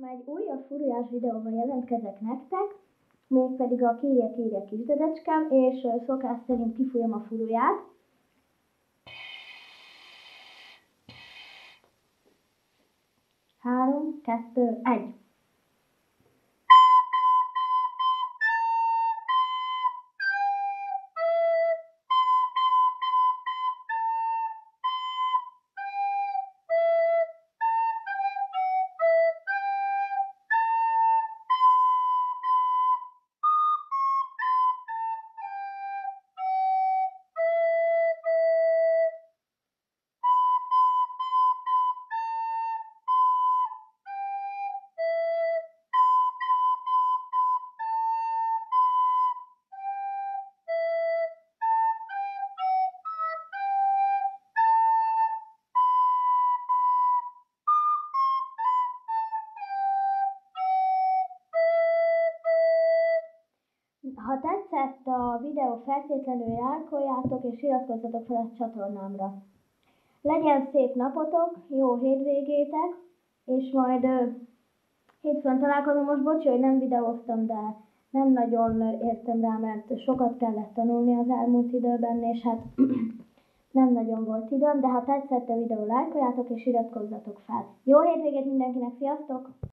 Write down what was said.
ma egy újabb furujás videóval jelentkezek nektek, mégpedig a kérje kérje kisdedecskám, és szokás szerint kifújom a furuját. Három, kettő, egy. Ha tetszett a videó, feltétlenül lájkoljátok és iratkozzatok fel a csatornámra. Legyen szép napotok, jó hétvégétek, és majd hétfőn találkozom. Most bocsi, hogy nem videóztam, de nem nagyon értem rá, mert sokat kellett tanulni az elmúlt időben, és hát nem nagyon volt időm, de ha tetszett a videó, lájkoljátok és iratkozzatok fel. Jó hétvégét mindenkinek, sziasztok!